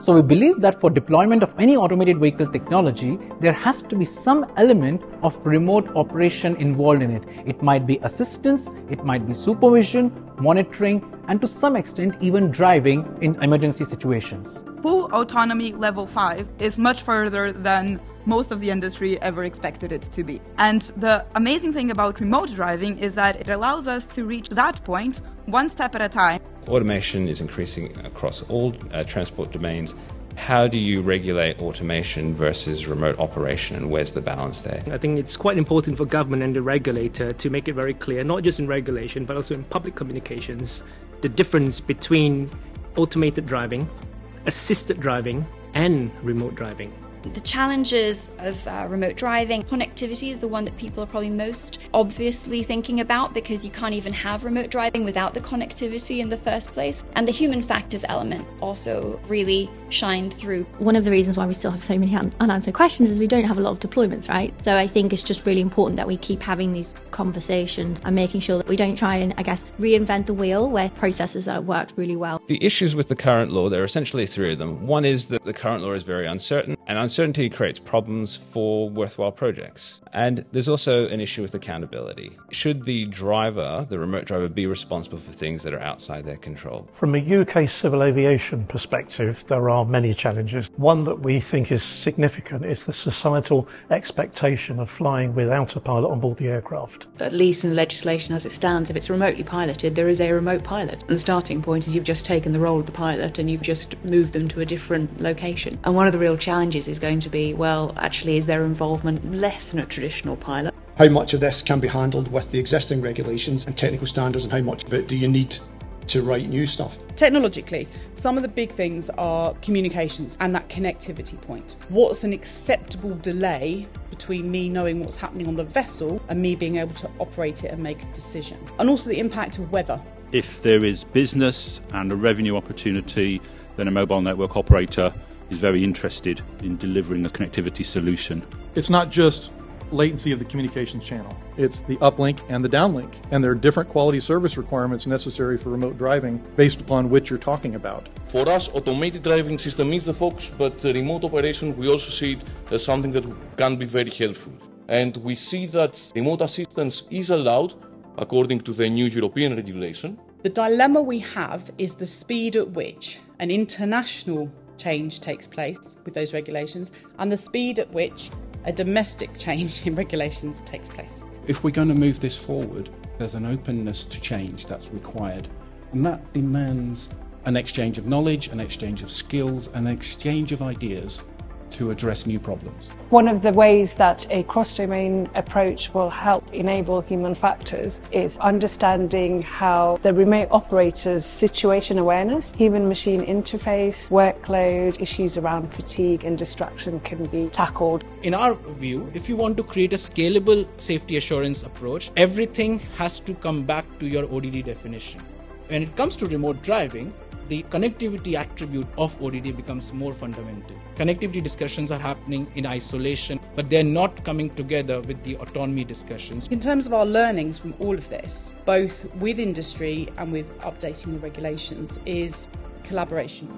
So we believe that for deployment of any automated vehicle technology, there has to be some element of remote operation involved in it. It might be assistance, it might be supervision, monitoring, and to some extent even driving in emergency situations. Full autonomy level 5 is much further than most of the industry ever expected it to be. And the amazing thing about remote driving is that it allows us to reach that point one step at a time. Automation is increasing across all uh, transport domains. How do you regulate automation versus remote operation, and where's the balance there? I think it's quite important for government and the regulator to make it very clear, not just in regulation, but also in public communications, the difference between automated driving, assisted driving, and remote driving. The challenges of uh, remote driving, connectivity is the one that people are probably most obviously thinking about because you can't even have remote driving without the connectivity in the first place. And the human factors element also really shined through. One of the reasons why we still have so many un- unanswered questions is we don't have a lot of deployments, right? So I think it's just really important that we keep having these conversations and making sure that we don't try and, I guess, reinvent the wheel where processes that have worked really well. The issues with the current law, there are essentially three of them. One is that the current law is very uncertain, and uncertainty creates problems for worthwhile projects. And there's also an issue with accountability. Should the driver, the remote driver, be responsible for things that are outside their control? From a UK civil aviation perspective, there are many challenges. One that we think is significant is the societal expectation of flying without a pilot on board the aircraft. At least in the legislation as it stands, if it's remotely piloted, there is a remote pilot. And the starting point is you've just taken the role of the pilot and you've just moved them to a different location. And one of the real challenges is going to be well, actually, is their involvement less than a traditional pilot? How much of this can be handled with the existing regulations and technical standards, and how much of it do you need to write new stuff? Technologically, some of the big things are communications and that connectivity point. What's an acceptable delay between me knowing what's happening on the vessel and me being able to operate it and make a decision? And also the impact of weather. If there is business and a revenue opportunity, then a mobile network operator is very interested in delivering a connectivity solution. It's not just latency of the communications channel. It's the uplink and the downlink. And there are different quality service requirements necessary for remote driving based upon which you're talking about. For us, automated driving system is the focus, but remote operation, we also see it as something that can be very helpful. And we see that remote assistance is allowed according to the new European regulation. The dilemma we have is the speed at which an international change takes place with those regulations and the speed at which a domestic change in regulations takes place. If we're going to move this forward, there's an openness to change that's required. And that demands an exchange of knowledge, an exchange of skills, an exchange of ideas to address new problems. One of the ways that a cross domain approach will help enable human factors is understanding how the remote operator's situation awareness, human machine interface, workload, issues around fatigue and distraction can be tackled. In our view, if you want to create a scalable safety assurance approach, everything has to come back to your ODD definition. When it comes to remote driving, the connectivity attribute of ODD becomes more fundamental. Connectivity discussions are happening in isolation, but they're not coming together with the autonomy discussions. In terms of our learnings from all of this, both with industry and with updating the regulations, is collaboration.